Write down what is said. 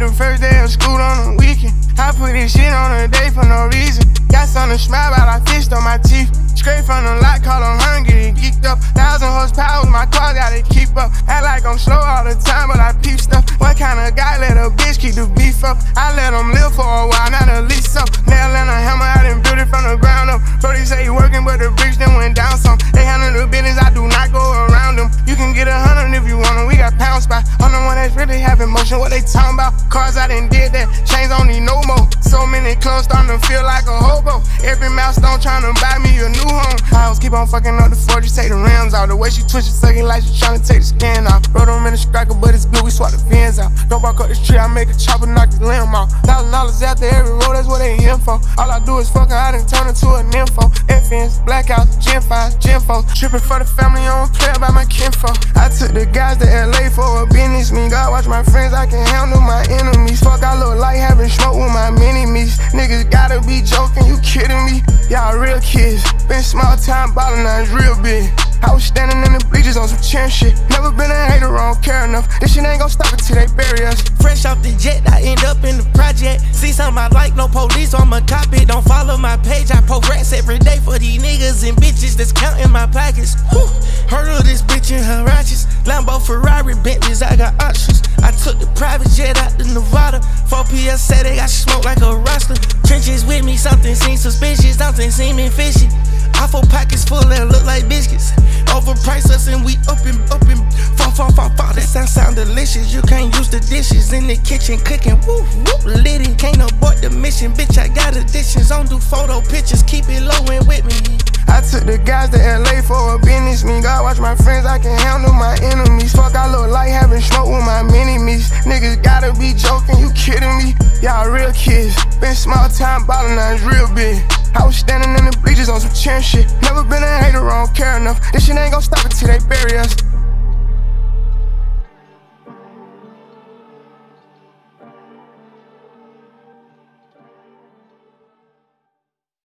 the first day of school on a weekend. I put this shit on a day for no reason. Got something to smile about, I fished on my teeth. Straight from the lot, call them hungry, geeked up. Thousand horsepower, my car gotta keep up. Act like I'm slow all the time, but I peep stuff. What kind of guy let a bitch keep the beef up? I let them live for a while, not a lease up. Nail and a hammer, I done built it from the ground up. Brody say he working, but the bricks then went down some. They talking about? Cars I done did that, chains don't need no more. So many clothes starting to feel like a hobo. Every milestone trying to buy me a new home. I was keep on fucking up the Ford, you take the rims out. The way she twitch, sucking like she trying to take the skin off. Rode them in the scracker, but it's blue, we swap the fins out. Don't walk up the tree, I make a chopper, knock the limb off. Thousand dollars after every road, that's what they in for. All I do is fuck her, I done turn into a nympho. FNs, blackouts, Gen 5, Gen 4. Tripping for the family, I don't play about my kinfolk. I took the guys to LA for a business meet. God watch my friends, I can handle my Y'all real kids. Been small time ballin', now it's real big. I was standing in the bleachers on some chair shit. Never been a hater, I don't care enough. This shit ain't gon' stop until they bury us. Fresh off the jet, I end up in the project. See something I like, no police on my copy. Don't follow my page, I rats every day for these niggas and bitches that's counting my pockets. Heard of this bitch in her righteous. Lambo, Ferrari, Bentleys, I got options. I took the private jet out to Nevada. 4 PS said they got smoke like a roster. Something seems suspicious, something seeming fishy. Awful pockets full that look like biscuits. Overpriced us and we up and up and fall, fall, fall, fall. That sound sound delicious. You can't use the dishes in the kitchen cooking. Woo, whoop, lit it. Can't abort the mission, bitch. I got additions. Don't do photo pictures. Keep it low and with me. Took the guys to LA for a business meet. God watch my friends, I can handle my enemies. Fuck, I look like having smoke with my mini me's. Niggas gotta be joking, you kidding me? Y'all real kids. Been small time ballin', now it's real big. I was standing in the bleachers on some chair shit. Never been a hater, I don't care enough. This shit ain't gon' stop until they bury us.